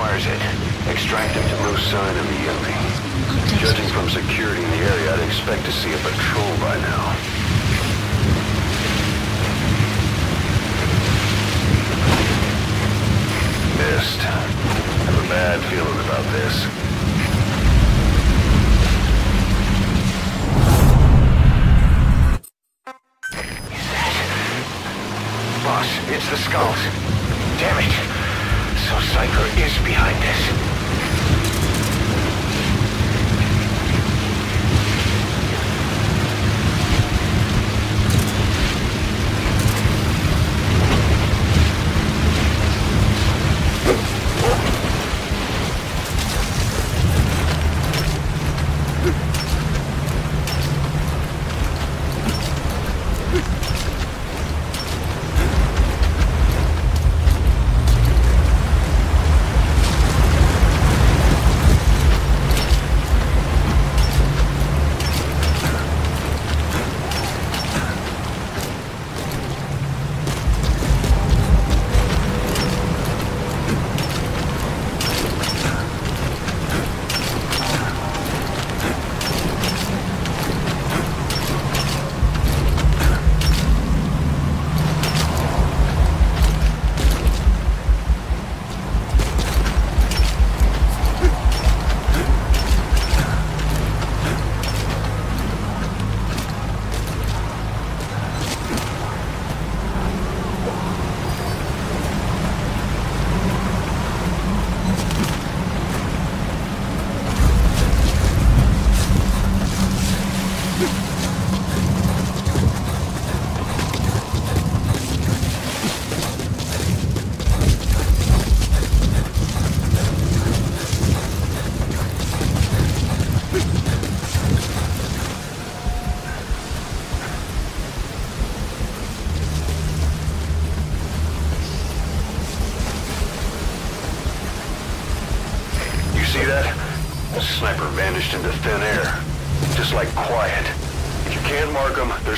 requires it. Extract him to no sign immediately. Judging from security in the area, I'd expect to see a patrol by now. Missed. Have a bad feeling about this. Boss, it's the skulls. Damn it. So Cypher is behind this.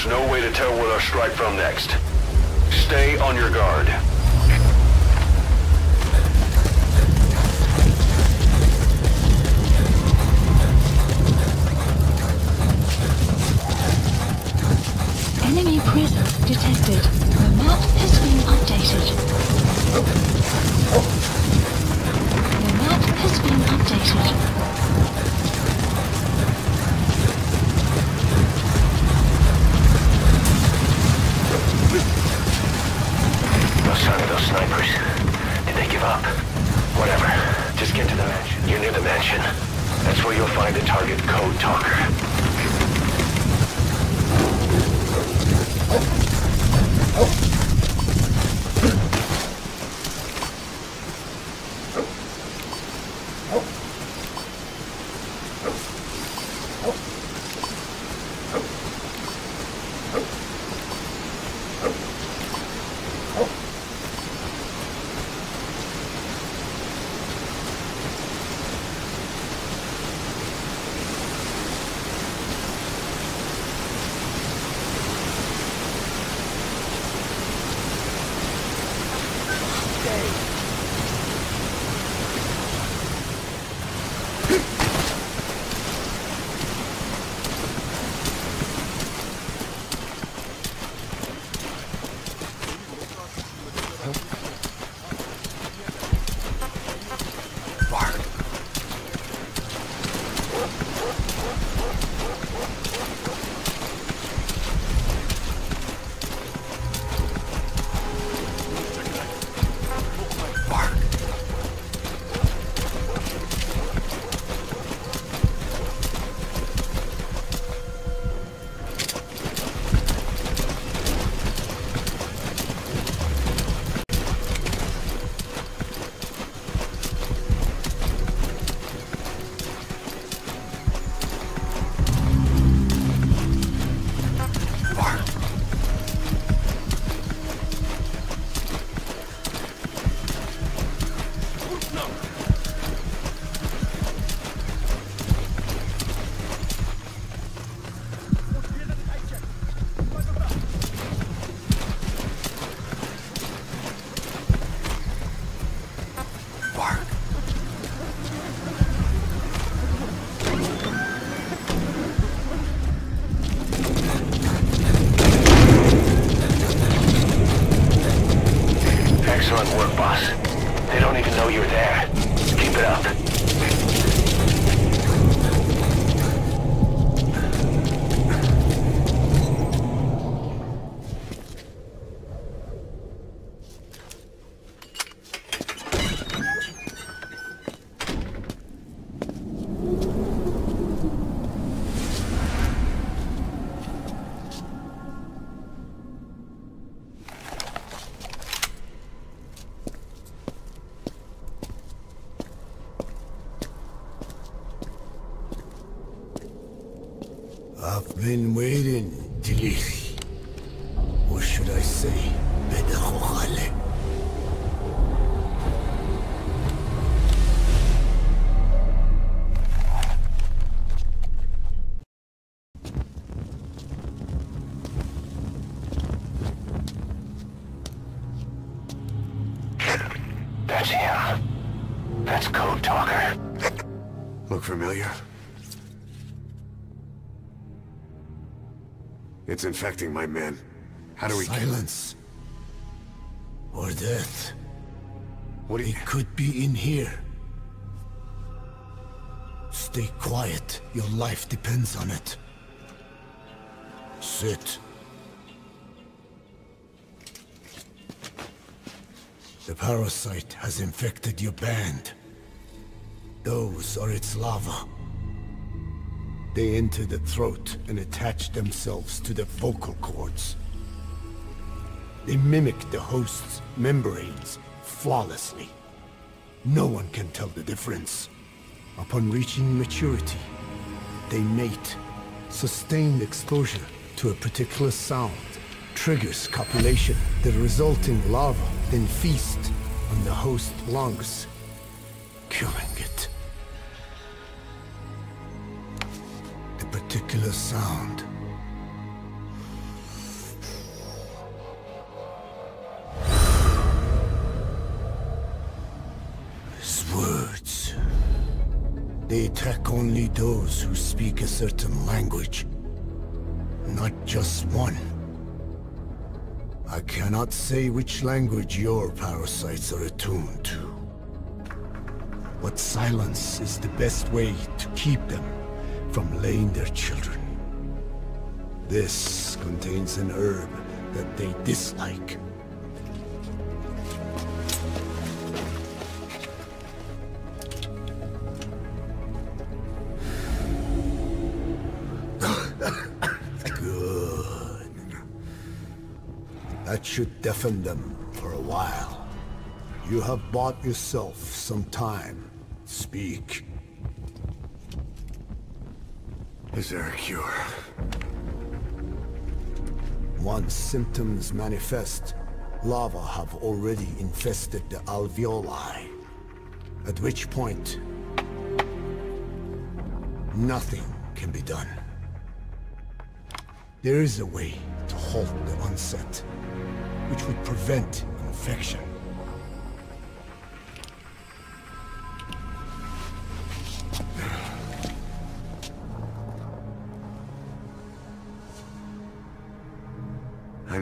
There's no way to tell where they'll strike from next. Stay on your guard. snipers. Did they give up? Whatever. Just get to the mansion. You're near the mansion. That's where you'll find the target code talker. Oh. oh. oh. oh. bark. I've been waiting, Tilisi. Or should I say, Bedachochale. That's him. That's Code Talker. Look familiar? It's infecting my men. How do we... Silence. Or death. What do you... It could be in here. Stay quiet. Your life depends on it. Sit. The parasite has infected your band. Those are its larvae. They enter the throat and attach themselves to the vocal cords. They mimic the host's membranes flawlessly. No one can tell the difference. Upon reaching maturity, they mate. Sustained exposure to a particular sound triggers copulation. The resulting larvae then feast on the host lungs, killing it. Particular sound is words. They attack only those who speak a certain language, not just one. I cannot say which language your parasites are attuned to. But silence is the best way to keep them from laying their children. This contains an herb that they dislike. Good. That should deafen them for a while. You have bought yourself some time. Speak. Is there a cure? Once symptoms manifest, larvae have already infested the alveoli. At which point, nothing can be done. There is a way to halt the onset, which would prevent infection.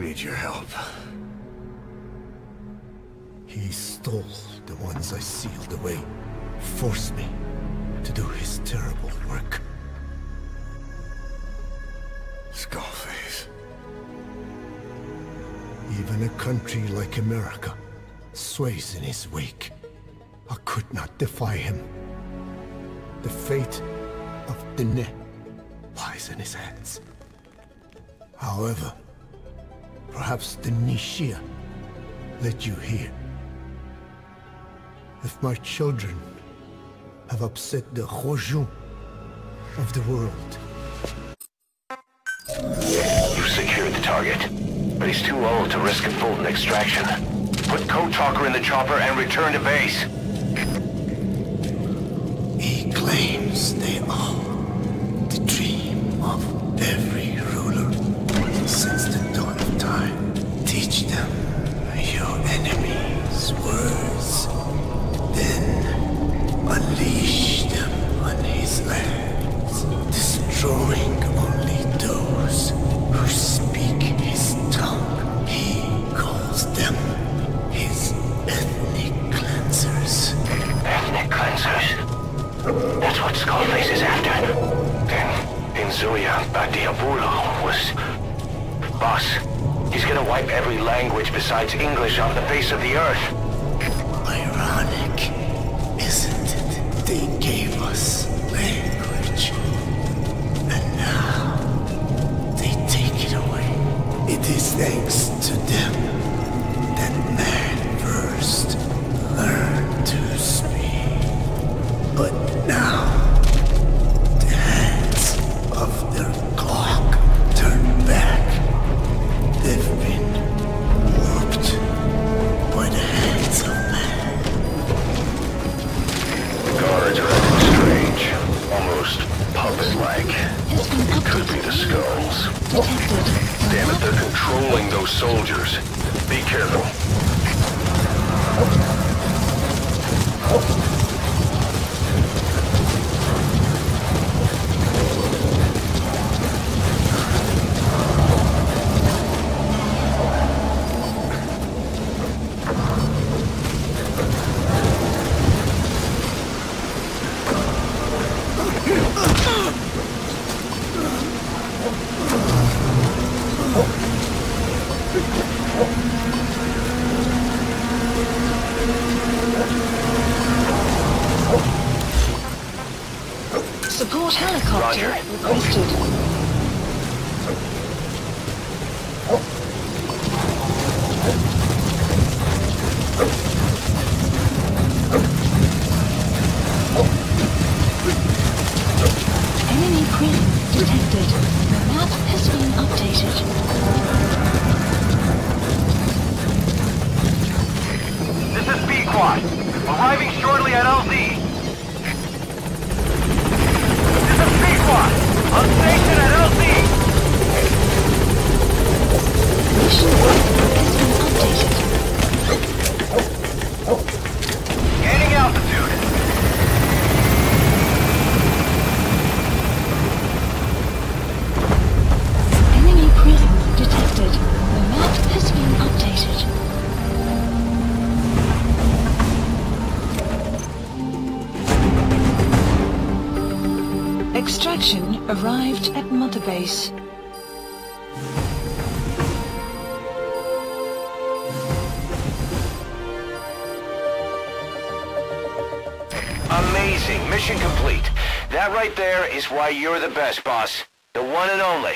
Need your help. He stole the ones I sealed away, forced me to do his terrible work. Skullface. Even a country like America sways in his wake. I could not defy him. The fate of Dine lies in his hands. However, perhaps the Nishia led you here. If my children have upset the Hojun of the world, You've secured the target, but he's too old to risk a Fulton extraction. Put Code Talker in the chopper and return to base. He claims they are the dream of every he's gonna wipe every language besides English off the face of the earth. Ironic, isn't it? They gave us language. And now, they take it away. It is thanks to them Support helicopter Roger. requested. Enemy prison detected. The map has been updated. Arriving shortly at LZ. This is Pequod. On station at LZ. Mission has been Mission complete. That right there is why you're the best, boss. The one and only.